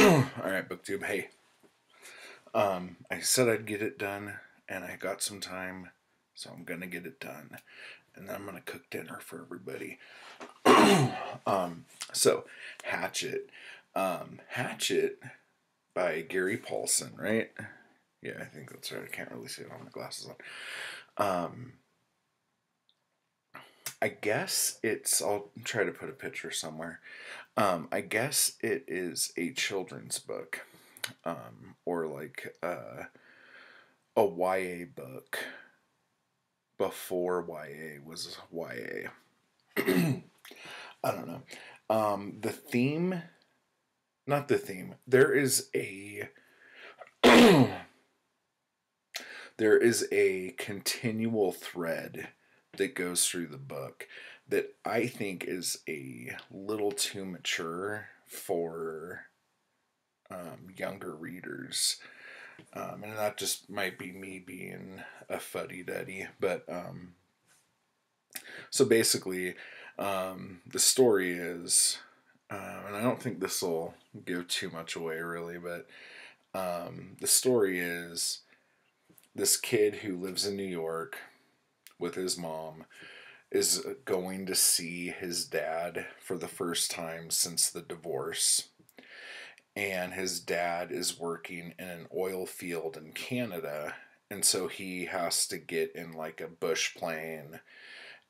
All right, booktube. Hey, um, I said I'd get it done, and I got some time, so I'm gonna get it done, and then I'm gonna cook dinner for everybody. um, so Hatchet, um, Hatchet by Gary Paulsen, right? Yeah, I think that's right. I can't really see it on my glasses on. Um, I guess it's. I'll try to put a picture somewhere. Um, I guess it is a children's book, um, or like uh, a YA book before YA was YA. I don't know. Um, the theme, not the theme. There is a. there is a continual thread that goes through the book that I think is a little too mature for um, younger readers. Um, and that just might be me being a fuddy duddy. But um, so basically, um, the story is, um, and I don't think this will give too much away really, but um, the story is this kid who lives in New York with his mom is going to see his dad for the first time since the divorce. And his dad is working in an oil field in Canada. And so he has to get in like a bush plane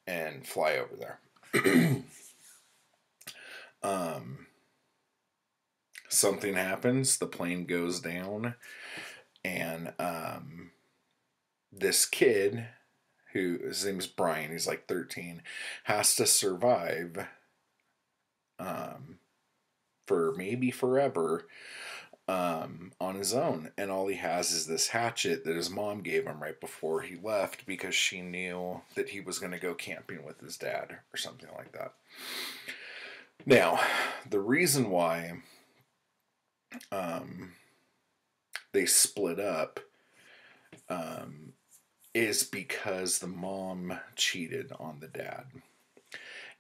and fly over there. um, something happens, the plane goes down, and um, this kid who his name is Brian, he's like 13, has to survive um, for maybe forever um, on his own. And all he has is this hatchet that his mom gave him right before he left because she knew that he was going to go camping with his dad or something like that. Now, the reason why um, they split up um, is because the mom cheated on the dad.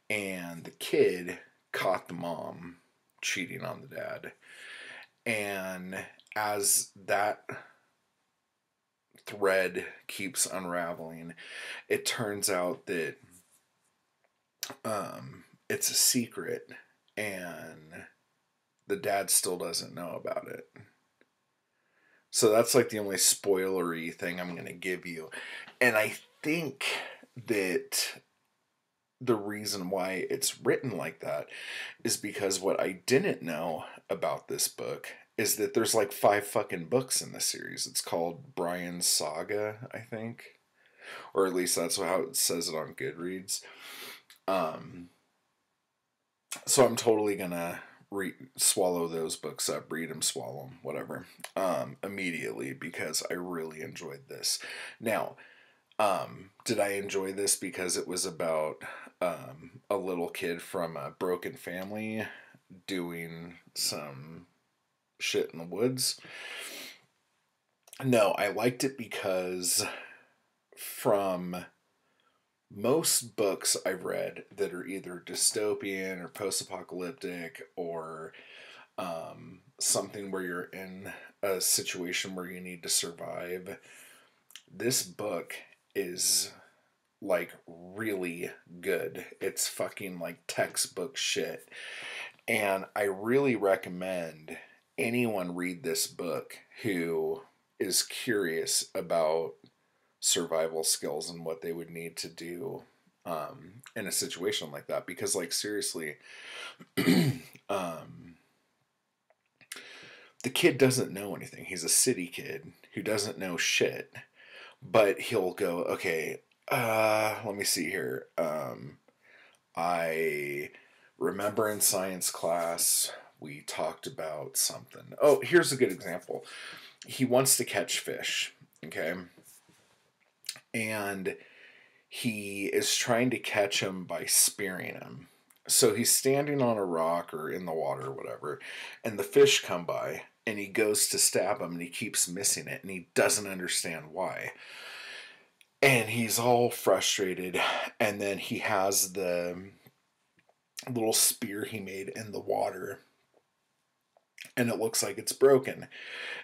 And the kid caught the mom cheating on the dad. And as that thread keeps unraveling, it turns out that um, it's a secret and the dad still doesn't know about it. So that's like the only spoilery thing I'm going to give you. And I think that the reason why it's written like that is because what I didn't know about this book is that there's like five fucking books in the series. It's called Brian's Saga, I think. Or at least that's how it says it on Goodreads. Um, so I'm totally gonna re- swallow those books up, read them, swallow them, whatever, um, immediately because I really enjoyed this. Now, um, did I enjoy this because it was about um, a little kid from a broken family doing some shit in the woods? No, I liked it because from most books I've read that are either dystopian or post apocalyptic or um, something where you're in a situation where you need to survive, this book is like really good. It's fucking like textbook shit. And I really recommend anyone read this book who is curious about survival skills and what they would need to do um, in a situation like that. Because, like, seriously, um, the kid doesn't know anything. He's a city kid who doesn't know shit, but he'll go, okay, uh, let me see here. Um, I remember in science class we talked about something. Oh, here's a good example. He wants to catch fish, okay? And he is trying to catch him by spearing him. So he's standing on a rock or in the water or whatever, and the fish come by and he goes to stab him and he keeps missing it and he doesn't understand why. And he's all frustrated, and then he has the little spear he made in the water and it looks like it's broken.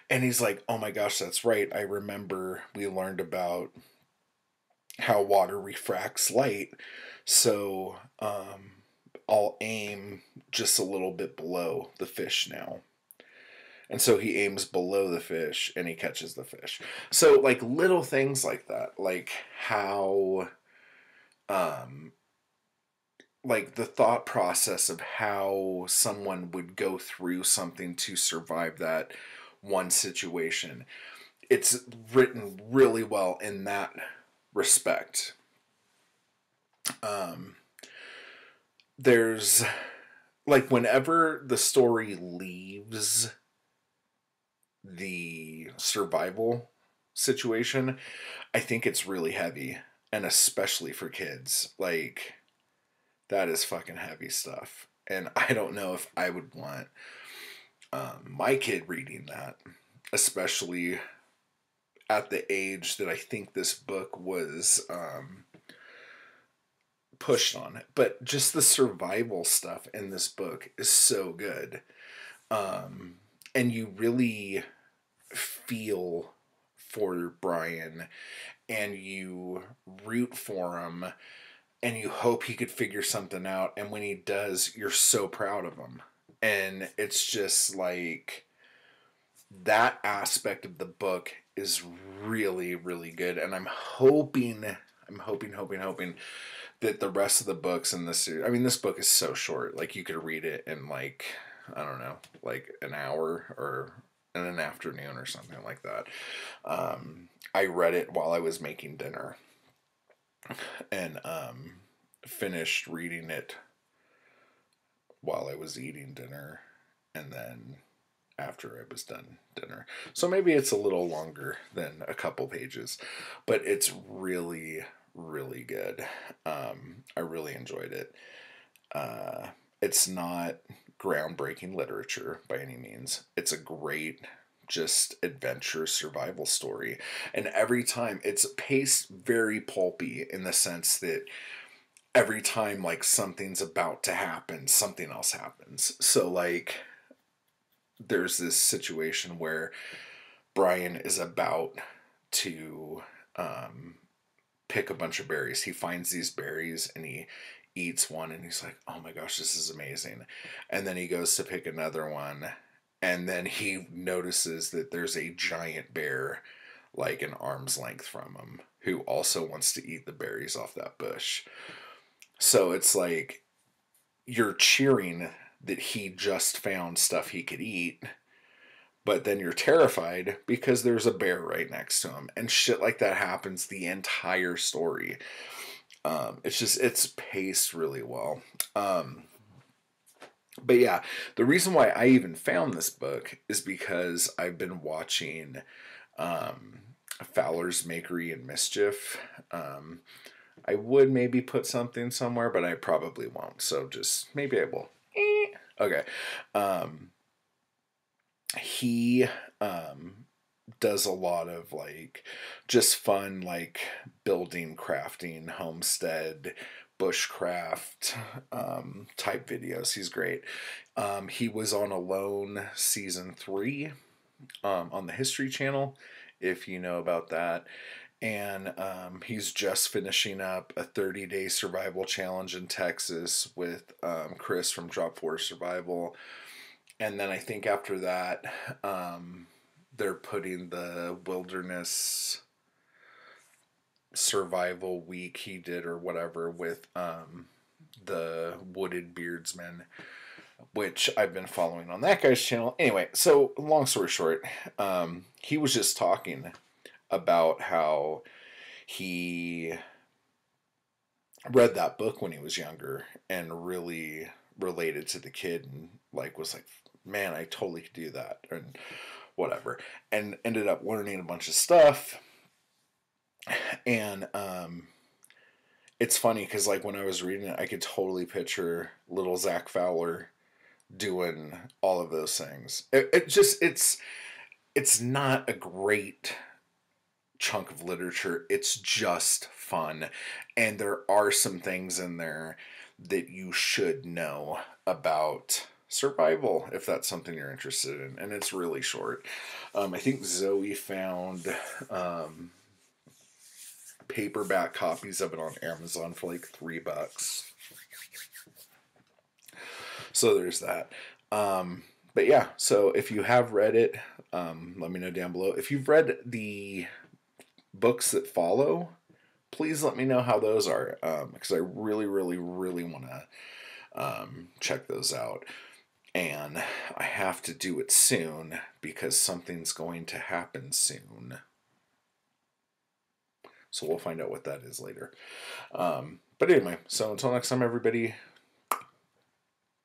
And he's like, "Oh my gosh, that's right. I remember we learned about how water refracts light. So, um, I'll aim just a little bit below the fish now." And so he aims below the fish and he catches the fish. So like little things like that, like how um like the thought process of how someone would go through something to survive that one situation. It's written really well in that respect. Um there's like whenever the story leaves the survival situation, I think it's really heavy, and especially for kids. Like, that is fucking heavy stuff. And I don't know if I would want um, my kid reading that, especially at the age that I think this book was um, pushed on it. But just the survival stuff in this book is so good. Um, and you really feel for Brian and you root for him and you hope he could figure something out and when he does you're so proud of him and it's just like that aspect of the book is really really good and i'm hoping i'm hoping hoping hoping that the rest of the books in this series i mean this book is so short like you could read it in like i don't know like an hour or in an afternoon or something like that. Um, I read it while I was making dinner and um, finished reading it while I was eating dinner and then after I was done dinner. So maybe it's a little longer than a couple pages, but it's really, really good. Um, I really enjoyed it. Uh, it's not groundbreaking literature by any means. It's a great just adventure survival story. And every time it's paced very pulpy in the sense that every time like something's about to happen, something else happens. So like there's this situation where Brian is about to um, pick a bunch of berries. He finds these berries and he eats one and he's like, oh my gosh, this is amazing. And then he goes to pick another one and then he notices that there's a giant bear like an arm's length from him who also wants to eat the berries off that bush. So it's like you're cheering that he just found stuff he could eat, but then you're terrified because there's a bear right next to him. And shit like that happens the entire story. Um, it's just it's paced really well. Um, but yeah, the reason why I even found this book is because I've been watching um, Fowler's Makery and Mischief. Um, I would maybe put something somewhere, but I probably won't. So just maybe I will. Okay. Um, he um, does a lot of like just fun, like building, crafting, homestead, bushcraft um, type videos. He's great. Um, he was on Alone season three um, on the History Channel, if you know about that. And um, he's just finishing up a 30 day survival challenge in Texas with um, Chris from Drop Forged Survival. And then I think after that, um, they're putting the wilderness survival week he did or whatever with um, the Wooded Beardsman, which I've been following on that guy's channel. Anyway, so long story short, um, he was just talking about how he read that book when he was younger and really related to the kid and like was like man i totally could do that and whatever and ended up learning a bunch of stuff and um, it's funny because like when I was reading it, I could totally picture little Zach Fowler doing all of those things. It, it just it's it's not a great chunk of literature. It's just fun, and there are some things in there that you should know about survival if that's something you're interested in and it's really short. Um, i think zoe found um, paperback copies of it on amazon for like three bucks. So there's that. Um, but yeah so if you have read it um, let me know down below. If you've read the books that follow please let me know how those are because i really really really want to um, check those out and I have to do it soon because something's going to happen soon. So we'll find out what that is later. Um, but anyway, so until next time, everybody,